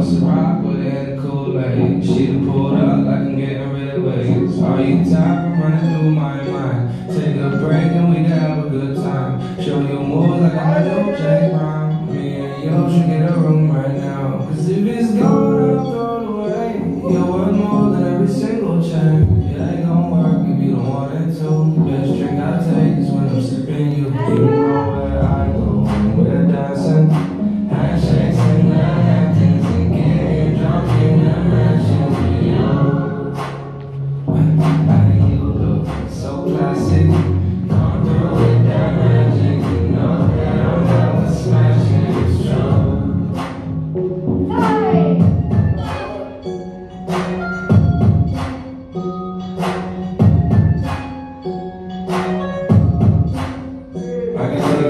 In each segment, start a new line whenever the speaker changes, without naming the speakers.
was rock with that cool aid. She pulled up like I'm getting rid of waves. Are you tired from running through my mind? Take a break and we can have a good time. Show your moves like I don't check. Me and you should get a room right now. Cause if it's gone. Pakistan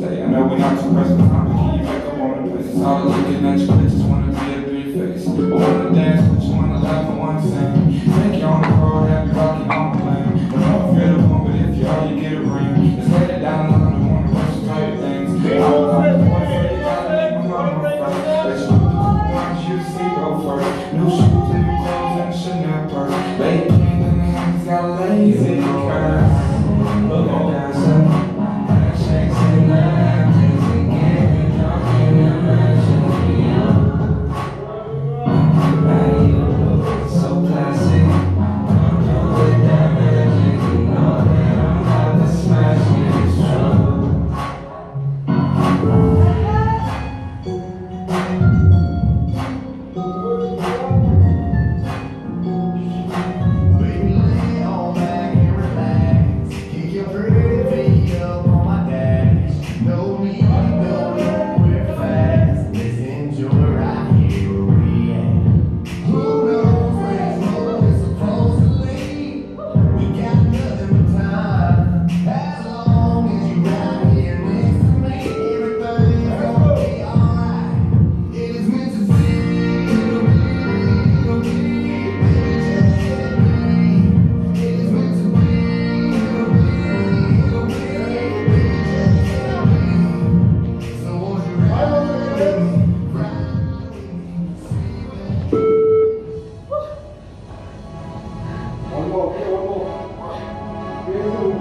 today. I know we're not suppressing comedy. You make up on the places. All the looking at you bitches wanna be a three face. But wanna dance, but you wanna laugh at one thing. sing. You on the road, happy rocky on the lane. But don't fear the one, but if you all you get a ring. It's it down under one of those type things. I don't like the one, so you gotta leave my mama first. Let you put the ones you see go first. New shoes new clothes and Chanel purse. Baby, hands got lazy.
Deus,